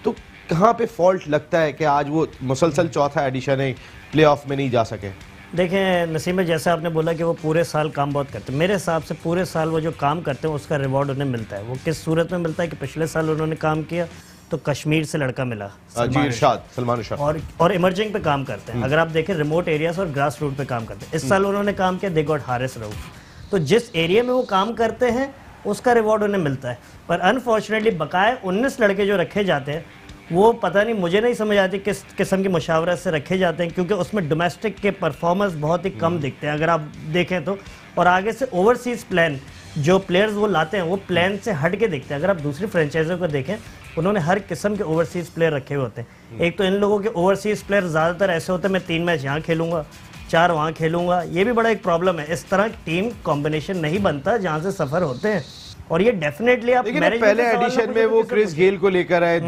तो कहाँ पे फॉल्ट लगता है कि आज वो मुसलसल चौथा एडिशन है प्ले ऑफ़ में नहीं जा सके? देखें, नसीम जैसे आपने बोला कि वो पूरे साल काम बहुत करते हैं। मेरे हिसाब से पूरे साल वो जो काम करते हैं, उसका रिवॉर्ड उन्हें मिलता है। वो किस सूरत में मिलता है कि पिछले साल उन्होंने काम किया तो कश्मीर से लड़का मिला जी इरशाद सलमान और और इमर्जिंग पे काम करते हैं। हम्म। अगर आप देखें रिमोट एरियाज़ और ग्रास रूट पे काम करते हैं। इस साल उन्होंने काम किया दे गॉट हारिस रऊफ तो जिस एरिया में वो काम करते हैं उसका रिवॉर्ड उन्हें मिलता है। पर अनफॉर्चुनेटली बकाए उन्नीस लड़के जो रखे जाते हैं वो पता नहीं मुझे नहीं समझ आती किस किस्म की मुशावरत से रखे जाते हैं क्योंकि उसमें डोमेस्टिक के परफॉर्मेंस बहुत ही कम हम्म। दिखते हैं। अगर आप देखें तो। और आगे से ओवरसीज़ प्लान जो प्लेयर्स वो लाते हैं वो प्लान से हट के दिखते हैं। अगर आप दूसरी फ्रेंचाइजों को देखें उन्होंने हर किस्म के ओवरसीज़ प्लेयर रखे हुए होते हैं। एक तो इन लोगों के ओवरसीज़ प्लेयर ज़्यादातर ऐसे होते हैं, मैं तीन मैच यहाँ खेलूँगा, चार वहाँ खेलूँगा। ये भी बड़ा एक प्रॉब्लम है। इस तरह टीम कॉम्बिनेशन नहीं बनता जहाँ से सफ़र होते हैं। और ये डेफिनेटली आप पहले एडिशन में वो क्रिस गेल को लेकर आए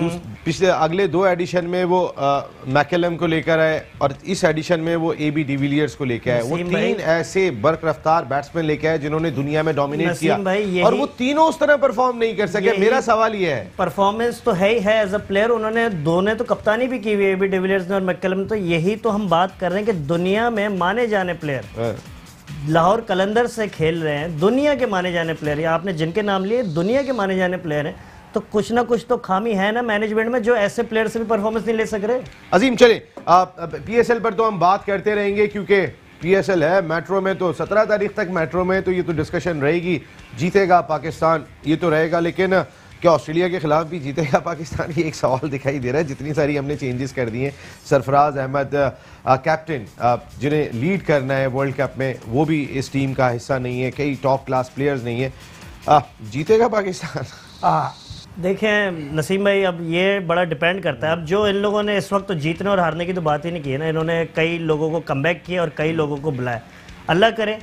पिछले अगले दो एडिशन में वो मैकेलम को लेकर आए और इस एडिशन में वो ए बी डिविलियर्स को लेकर आए। वो तीन ऐसे बर्क रफ्तार बैट्समैन लेके आए जिन्होंने दुनिया में डोमिनेट किया। और वो तीनों उस तरह परफॉर्म नहीं कर सके। मेरा सवाल ये है। परफॉर्मेंस तो है ही है एज अ प्लेयर उन्होंने दो ने तो कप्तानी भी की हुई एबी डिविलियर्स ने और मैकेलम तो यही तो हम बात कर रहे हैं कि दुनिया में माने जाने प्लेयर। लाहौर कलंदर से खेल रहे हैं, दुनिया के माने जाने प्लेयर या आपने जिनके नाम लिए दुनिया के माने जाने प्लेयर हैं तो कुछ ना कुछ तो खामी है ना मैनेजमेंट में जो ऐसे प्लेयर से भी परफॉर्मेंस नहीं ले सक रहे? अजीम, चले पीएसएल पर तो हम बात करते रहेंगे, क्योंकि पीएसएल है मेट्रो में तो 17 तारीख तक मेट्रो में तो ये तो डिस्कशन रहेगी, जीतेगा पाकिस्तान, ये तो रहेगा, लेकिन क्या ऑस्ट्रेलिया के खिलाफ भी जीतेगा पाकिस्तान? ये एक सवाल दिखाई दे रहा है। जितनी सारी हमने चेंजेस कर दिए सरफराज अहमद कैप्टन जिन्हें लीड करना है वर्ल्ड कप में वो भी इस टीम का हिस्सा नहीं है। कई टॉप क्लास प्लेयर्स नहीं है। अ, जीतेगा पाकिस्तान? आ, देखें नसीम भाई अब ये बड़ा डिपेंड करता है। अब जो इन लोगों ने इस वक्त तो जीतने और हारने की तो बात ही नहीं की है ना। इन्होंने कई लोगों को कम किया और कई लोगों को बुलाया। अल्लाह करे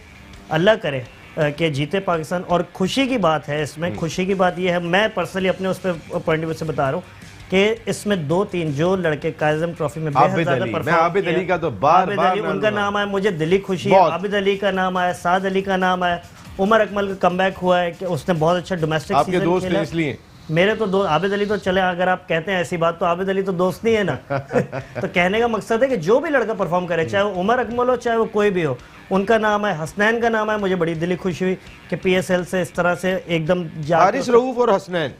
अल्लाह करे। कि जीते पाकिस्तान। और खुशी की बात है इसमें खुशी की बात यह है मैं पर्सनली अपने उस पर पॉइंट से बता रहा हूँ कि इसमें दो तीन जो लड़के काजम ट्रॉफी में बेहद आबिद ज़्यादा अली, मैं आबिद अली का तो बार- आबिद बार अली, उनका नाम आया मुझे दिली खुशी है। आबिद अली का नाम आया साद अली का नाम आया उमर अकमल का कम हुआ है कि उसने बहुत अच्छा डोमेस्टिक आपके सीज़न दोस्त खेला। इसलिए। मेरे तो दो आबिद अली तो चले अगर आप कहते हैं ऐसी बात तो आबिद अली तो दोस्त नहीं है ना? तो कहने का मकसद है कि जो भी लड़का परफॉर्म करे चाहे वो उमर अकमल हो चाहे वो कोई भी हो उनका नाम है हसनैन का नाम है मुझे बड़ी दिली खुशी हुई कि पीएसएल से इस तरह से एकदम हारिस रऊफ और हसनैन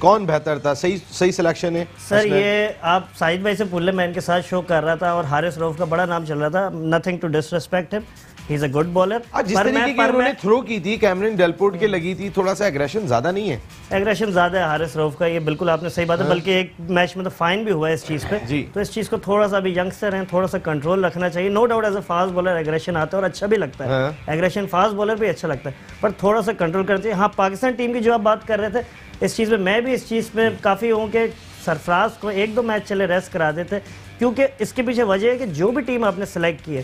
कौन बेहतर था? सही सही सिलेक्शन है सर ये आप साहिद भाई से पूछ मैं इनके साथ शो कर रहा था और हारिस रऊफ का बड़ा नाम चल रहा था nothing to disrespect him he is a good bowler जिस तरीके की उन्होंने थ्रो की थी कैमरन डेलपोर्ट के लगी थी थोड़ा सा एग्रेशन ज़्यादा नहीं है एग्रेशन ज़्यादा है हारिस रऊफ का ये बिल्कुल आपने सही बात है बल्कि एक मैच में तो फाइन भी हुआ है इस चीज़ पे हाँ। जी। तो इस चीज़ को थोड़ा सा अभी यंगस्टर हैं थोड़ा सा कंट्रोल रखना चाहिए no doubt as a fast bowler aggression आता है और अच्छा भी लगता है हाँ। एग्रेशन फास्ट बॉलर भी अच्छा लगता है पर थोड़ा सा कंट्रोल करना चाहिए हाँ पाकिस्तान टीम की जो आप बात कर रहे थे इस चीज़ में मैं भी इस चीज़ में काफ़ी हूँ कि सरफराज को एक दो मैच चले रेस्ट करा देते क्योंकि इसके पीछे वजह है कि जो भी टीम आपने सेलेक्ट की है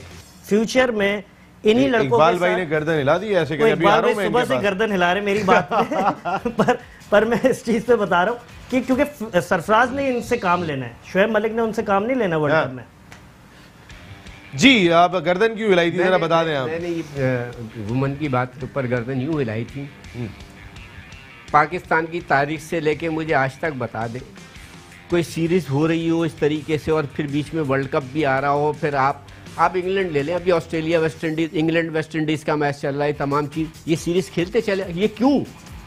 फ्यूचर में इन्हीं लड़कों इकबाल के भाई ने गर्दन हिला दी ऐसे वो कि अभी आ रहा भाई हूँ मैं सुबह से गर्दन हिला रहे मेरी बात पे। पर पर मैं इस चीज़ पे बता रहा हूँ कि क्योंकि सरफराज ने इनसे काम लेना है शुएब मलिक ने उनसे काम नहीं लेना वर्ल्ड हाँ। कप में जी आप गर्दन क्यों हिलाई थी जरा बता दें आप मैंने ये वुमन की बात के ऊपर गर्दन यूँ हिलाई थी पाकिस्तान की तारीख से लेके मुझे आज तक बता दे कोई सीरीज़ हो रही हो इस तरीके से और फिर बीच में वर्ल्ड कप भी आ रहा हो फिर आप आप इंग्लैंड ले लें अभी Australia West Indies England West Indies का मैच चल रहा है तमाम चीज़ ये सीरीज़ खेलते चले ये क्यों?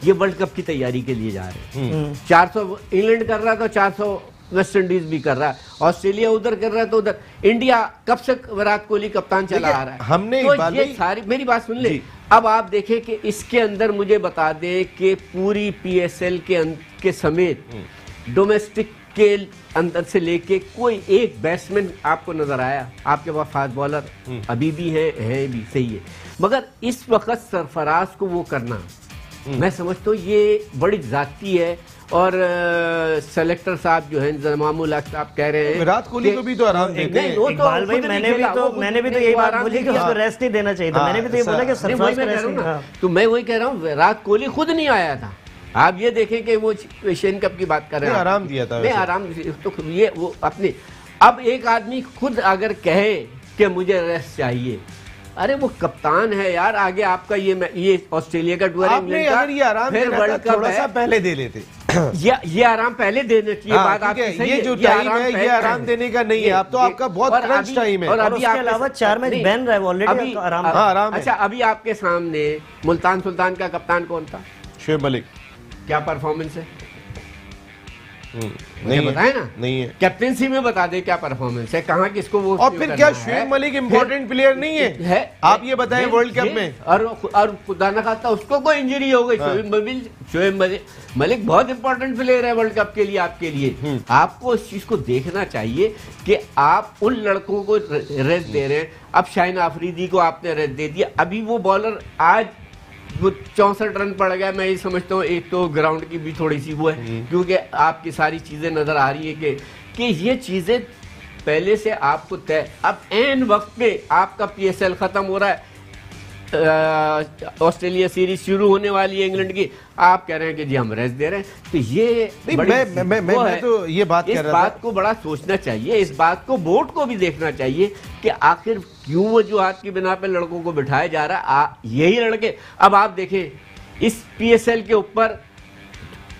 ये वर्ल्ड कप की तैयारी के लिए जा रहे हैं। चार सौ इंग्लैंड कर रहा है तो चार सौ वेस्ट इंडीज भी कर रहा है। ऑस्ट्रेलिया उधर कर रहा है तो उधर। इंडिया कब से विराट कोहली कप्तान चला आ रहा है? हमने तो ये सारी मेरी बात सुन ले। अब आप देखें कि इसके अंदर मुझे बता दें कि पूरी पीएसएल के के समेत डोमेस्टिक के अंदर से लेके कोई एक बैट्समैन आपको नज़र आया? आपके पास फास्ट बॉलर अभी भी है है भी सही है। मगर इस वक्त सरफराज को वो करना मैं समझता हूँ ये बड़ी जाती है और सेलेक्टर साहब जो है जमामुल हक साहब कह रहे हैं विराट कोहली को भी तो आराम देते नहीं, हैं वो तो इकबाल भाई नहीं मैंने भी तो मैंने भी तो यही बात बोली कि उसको रेस्ट नहीं देना चाहिए था। हाँ, मैंने भी तो ये बोला कि सरफराज को रेस्ट नहीं हाँ। तो मैं वही कह रहा हूँ विराट कोहली खुद नहीं आया था। आप ये देखें कि वो एशियन कप की बात कर रहे हैं आराम दिया था नहीं आराम तो ये वो अपने अब एक आदमी खुद अगर कहे कि मुझे रेस्ट चाहिए। अरे वो कप्तान है यार आगे आपका ये मैं- ये ऑस्ट्रेलिया का टूर आपने अगर ये आराम फिर वर्ल्ड कप थोड़ा सा पहले दे लेते। ये ये आराम पहले देना चाहिए हाँ, बात आपकी सही ये जो ये टाइम आराम है, ये आराम देने का नहीं है, अब तो आपका बहुत crunch अभी- है। और और अभी उसके आपके अलावा चार मैच बैन रहा है, already अभी- आराम हाँ, आराम अच्छा अभी आपके सामने मुल्तान सुल्तान का कप्तान कौन था? शुएब मलिक। क्या परफॉर्मेंस है? हम्म, नहीं बताए ना। नहीं है। कैप्टेंसी में बता दे क्या परफॉर्मेंस है कहाँ किसको वो और फिर क्या शुएब मलिक इंपॉर्टेंट प्लेयर नहीं है? है आप ये बताएँ वर्ल्ड कप में। और और खुदा न खाता उसको कोई इंजरी हो गई। शोएब मलिक शोएब मलिक मलिक बहुत इंपॉर्टेंट प्लेयर है वर्ल्ड कप के लिए आपके लिए। हम्म। आपको इस चीज़ को देखना चाहिए कि आप उन लड़कों को रेस्ट दे रहे हैं। अब शाहिन आफरीदी को आपने रेस्ट दे दिया। अभी वो बॉलर आज वो चौसठ रन पड़ गया मैं ये समझता हूँ एक तो ग्राउंड की भी थोड़ी सी वो है हम्म। क्योंकि आपकी सारी चीज़ें नज़र आ रही है कि कि ये चीज़ें पहले से आपको तय अब एन वक्त पे आपका पीएसएल खत्म हो रहा है ऑस्ट्रेलिया सीरीज़ शुरू होने वाली है इंग्लैंड की। आप कह रहे हैं कि जी हम रेस्ट दे रहे हैं। तो ये मैं- मैं- मैं- मैं तो ये बात इस कह रहा था। बात को बड़ा सोचना चाहिए इस बात को बोर्ड को भी देखना चाहिए कि आखिर क्यों वजूहत की बिना पे लड़कों को बिठाया जा रहा है। यही लड़के। अब आप देखें इस पीएसएल के ऊपर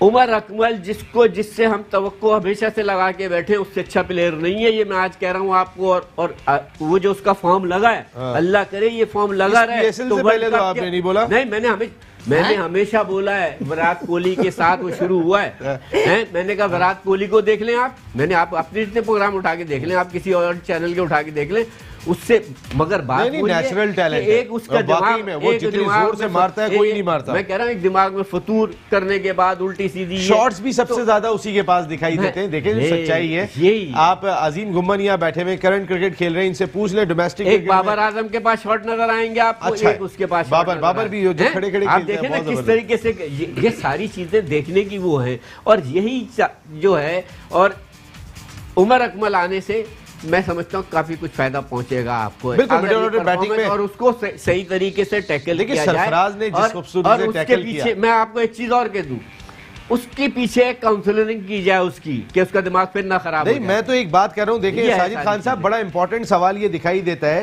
उमर अकमल जिसको जिससे हम तवक्को हमेशा से लगा के बैठे उससे अच्छा प्लेयर नहीं है ये मैं आज कह रहा हूँ आपको और और वो जो उसका फॉर्म लगा है हाँ। अल्लाह करे ये फॉर्म लगा रहे पहले तो आपने नहीं बोला? नहीं मैंने हमें मैंने हमेशा बोला है विराट कोहली के साथ वो शुरू हुआ है। हैं। मैंने कहा विराट कोहली को देख लें आप मैंने आप अपने जितने प्रोग्राम उठा के देख लें आप किसी और चैनल के उठा के देख लें। उससे मगर बात नहीं, है natural कि एक उसका दिमाग में वो जितनी ज़ोर से मारता है, कोई नहीं मारता। मैं कह रहा हूँ एक दिमाग में फतूर करने के बाद उल्टी सीधी शॉट्स भी सबसे तो- ज़्यादा उसी के पास दिखाई देते हैं। देखें सच्चाई है। यही। आप अजीम गुम्मन यहाँ बैठे हुए करंट क्रिकेट खेल रहे हैं इनसे पूछ ले डोमेस्टिक एक बाबर आज़म के पास शॉट नज़र आएँगे आपको अच्छा एक उसके पास बाबर- बाबर भी जो खड़े-खड़े आप देखें ना किस तरीके से ये सारी चीज़ें देखने की वो है। और यही जो है और उमर अकमल आने से मैं समझता हूँ काफ़ी कुछ फ़ायदा पहुंचेगा आपको। बिल्कुल, performance में- और उसको सही, तरीके से टैकल किया सरफराज ने जिस खूबसूरती से टैकल किया। मैं आपको एक चीज़ और कह दूँ। उसके पीछे काउंसलिंग की जाए उसकी कि उसका दिमाग फिर ना खराब नहीं मैं तो एक बात कर रहा हूँ देखिए साजिद खान साहब बड़ा इंपॉर्टेंट सवाल ये दिखाई देता है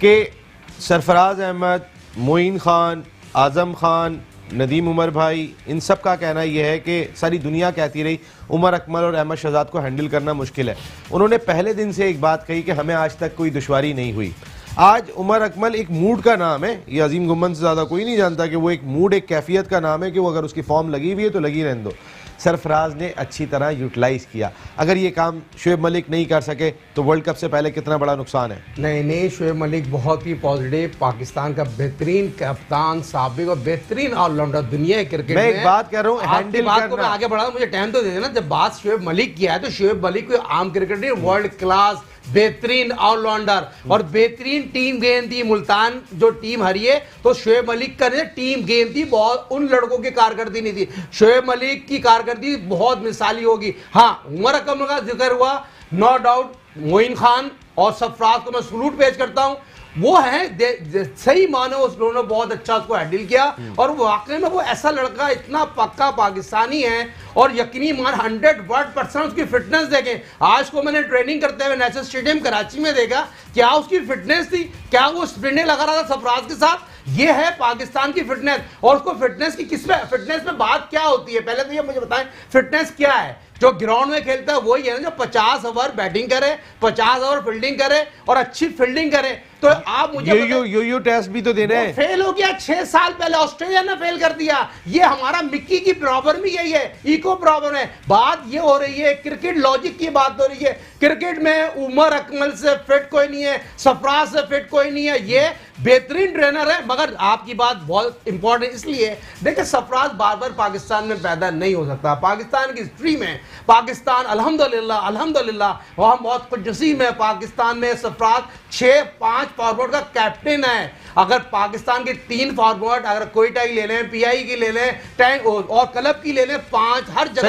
कि सरफराज अहमद मोइन खान आज़म खान नदीम उमर भाई, इन सब का कहना यह है कि सारी दुनिया कहती रही, उमर अकमल और अहमद शहजाद को हैंडल करना मुश्किल है। उन्होंने पहले दिन से एक बात कही कि हमें आज तक कोई दुशारी नहीं हुई। आज उमर अकमल एक मूड का नाम है, ये अजीम गुम्मन से ज़्यादा कोई नहीं जानता कि वो एक मूड, एक कैफियत का नाम है कि वो अगर उसकी फॉर्म लगी हुई है तो लगी रहने दो। सरफराज ने अच्छी तरह यूटिलाइज किया। अगर ये काम शुएब मलिक नहीं कर सके तो वर्ल्ड कप से पहले कितना बड़ा नुकसान है? नहीं नहीं शुएब मलिक बहुत ही पॉजिटिव पाकिस्तान का बेहतरीन कप्तान सबक और बेहतरीन ऑलराउंडर दुनिया क्रिकेट मैं में एक बात कर रहा हूँ हैंडल बात को मैं आगे बढ़ा मुझे टाइम तो दे देना। जब बात शुएब मलिक की है तो शुएब मलिक कोई आम क्रिकेटर नहीं वर्ल्ड क्लास बेहतरीन ऑलराउंडर। और बेहतरीन टीम गेंद थी मुल्तान, जो टीम हरी है तो शुएब मलिक का ने टीम गेंद थी बहुत, उन लड़कों की कारकर्दी नहीं थी। शुएब मलिक की कारकर्दी बहुत मिसाली होगी। हाँ उमर अकम का ज़िक्र हुआ नो डाउट मोइन खान और सफराज को मैं सलूट पेश करता हूँ। वो है दे- दे- सही माने उस लोगों ने बहुत अच्छा उसको हैंडल किया और वाकई में वो ऐसा लड़का इतना पक्का पाकिस्तानी है और यकीनी मान हंड्रेड वर्ड परसेंट उसकी फिटनेस देखें। आज को मैंने ट्रेनिंग करते हुए नेशनल स्टेडियम कराची में देखा क्या उसकी फिटनेस थी क्या वो स्प्रिंटे लगा रहा था सफराज के साथ? ये है पाकिस्तान की फिटनेस और उसको फिटनेस की किसमें फिटनेस में बात क्या होती है? पहले तो ये मुझे बताएँ फिटनेस क्या है? जो ग्राउंड में खेलता है वही है ना जो 50 ओवर बैटिंग करे 50 ओवर फील्डिंग करे और अच्छी फील्डिंग करे। तो आप मुझे यू यू यू यो टेस्ट भी तो दे रहे हैं। फेल हो गया छह साल पहले ऑस्ट्रेलिया ने फेल कर दिया। ये हमारा मिक्की की प्रॉब्लम ही यही है इको प्रॉब्लम है। बात ये हो रही है क्रिकेट लॉजिक की बात हो रही है। क्रिकेट में उमर अकमल से फिट कोई नहीं है सफराज से फिट कोई नहीं है। ये बेहतरीन ट्रेनर है मगर आपकी बात बहुत इंपॉर्टेंट इसलिए है देखिए सफराज बार बार पाकिस्तान में पैदा नहीं हो सकता पाकिस्तान की हिस्ट्री में पाकिस्तान अल्हम्दुलिल्लाह अल्हम्दुलिल्लाह और हम बहुत खुश है पाकिस्तान में सफराज छह पाँच फॉरवर्ड का कैप्टन है अगर पाकिस्तान के तीन फॉरवर्ड अगर कोईटा की ले लें पीआई की ले लें टैंक और क्लब की ले लें पाँच हर जगह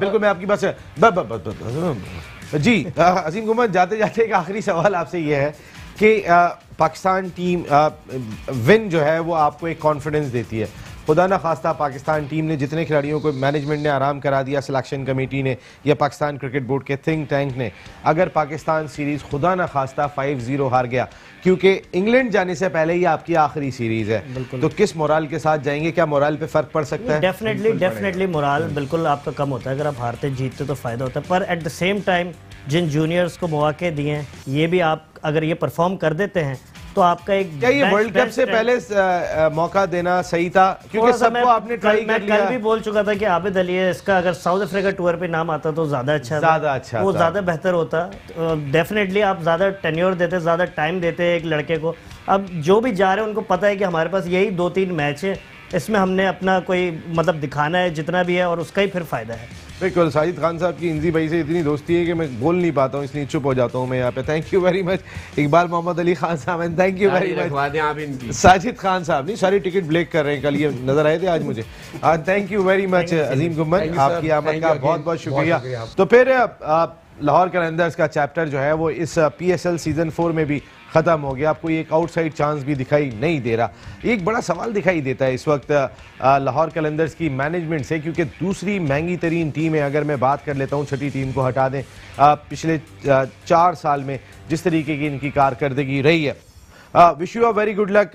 बिल्कुल मैं आपकी बात से जी अ, अजीम गुमन जाते जाते एक आखिरी सवाल आपसे ये है कि अ, पाकिस्तान टीम विन जो है वो आपको एक कॉन्फिडेंस देती है। खुदा ना खास्ता पाकिस्तान टीम ने जितने खिलाड़ियों को मैनेजमेंट ने आराम करा दिया सिलेक्शन कमेटी ने या पाकिस्तान क्रिकेट बोर्ड के थिंक टैंक ने अगर पाकिस्तान सीरीज़ खुदा ना खास्ता फाइव ज़ीरो हार गया क्योंकि इंग्लैंड जाने से पहले ही आपकी आखिरी सीरीज़ है। तो किस मोराल के साथ जाएँगे? क्या मोराल पे फ़र्क पड़ सकता है? डेफिनेटली डेफिनेटली मोराल बिल्कुल आपका कम होता है। अगर आप हारते जीतते तो फ़ायदा होता है। पर एट द सेम टाइम जिन जूनियर्स को मौके दिए हैं ये भी आप अगर ये परफॉर्म कर देते हैं तो आपका एक क्या ये वर्ल्ड कप से पहले अ, मौका देना सही था? क्योंकि सबको आपने ट्राई मैं कर कल भी बोल चुका था कि आबिद अली है इसका अगर साउथ अफ्रीका टूर पे नाम आता तो ज़्यादा अच्छा ज़्यादा अच्छा वो ज़्यादा बेहतर होता। डेफिनेटली आप ज़्यादा टेन्योर देते ज़्यादा टाइम देते एक लड़के को। अब जो भी जा रहे हैं उनको पता है कि हमारे पास यही दो तीन मैच है। इसमें हमने अपना कोई मतलब दिखाना है जितना भी है और उसका ही फिर फ़ायदा है। बिल्कुल साजिद खान साहब की इंजी भाई से इतनी दोस्ती है कि मैं बोल नहीं पाता हूँ इसलिए चुप हो जाता हूँ मैं यहाँ पे। Thank you very much Iqbal Mohammad Ali Khan साहब and thank you very much रखवा दें आप इनकी। साजिद खान साहब नहीं सारी टिकट ब्लैक कर रहे हैं कल ये नज़र आए थे आज मुझे। Thank you very much Azeem Gumman. आपकी आमद का बहुत बहुत शुक्रिया। तो फिर आप लाहौर कलंदर्स का चैप्टर जो है वो इस P S L season four में भी ख़त्म हो गया। आपको एक आउटसाइड चांस भी दिखाई नहीं दे रहा। एक बड़ा सवाल दिखाई देता है इस वक्त लाहौर कलंदर्स की मैनेजमेंट से, क्योंकि दूसरी महँगी तरीन टीम है अगर मैं बात कर लेता हूँ, छठी टीम को हटा दें पिछले चार साल में जिस तरीके की इनकी कारकर्दगी रही है। Wish you a very good luck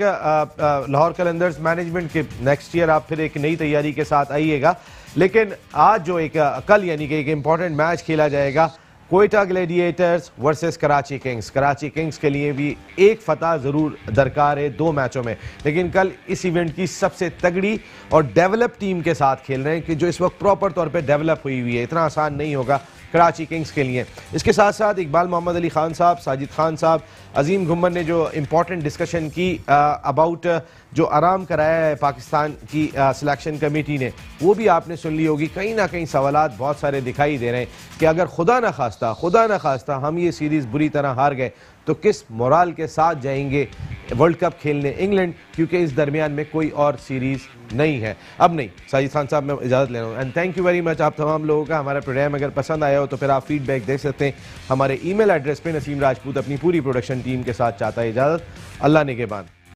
Lahore Qalandars management के नेक्स्ट ईयर आप फिर एक नई तैयारी के साथ आइएगा। लेकिन आज जो एक कल यानी कि एक इंपॉर्टेंट मैच खेला जाएगा Quetta Gladiators versus Karachi Kings. Karachi Kings के लिए भी एक फतह ज़रूर दरकार है दो मैचों में। लेकिन कल इस इवेंट की सबसे तगड़ी और डेवलप टीम के साथ खेल रहे हैं कि जो इस वक्त प्रॉपर तौर पे डेवलप हुई हुई है, इतना आसान नहीं होगा। कराची किंग्स के लिए। इसके साथ साथ इकबाल मोहम्मद अली खान साहब, साजिद खान साहब, अजीम घुमन ने जो इम्पोर्टेंट डिस्कशन की अबाउट जो आराम कराया है पाकिस्तान की सिलेक्शन कमेटी ने, वो भी आपने सुन ली होगी। कहीं ना कहीं सवाल बहुत सारे दिखाई दे रहे हैं कि अगर खुदा न खास्ता, खुदा न खास्ता हम ये सीरीज़ बुरी तरह हार गए तो किस मोराल के साथ जाएँगे वर्ल्ड कप खेलने इंग्लैंड क्योंकि इस दरमियान में कोई और सीरीज़ नहीं है। अब नहीं, साजिद खान साहब, मैं इजाज़त ले रहा हूँ। And thank you very much आप तमाम लोगों का। हमारा प्रोग्राम अगर पसंद आया हो तो फिर आप फीडबैक दे सकते हैं। हमारे ईमेल एड्रेस पर नसीम राजपूत अपनी पूरी प्रोडक्शन टीम के साथ चाहता है इजाज़त। अल्लाह ने के बाद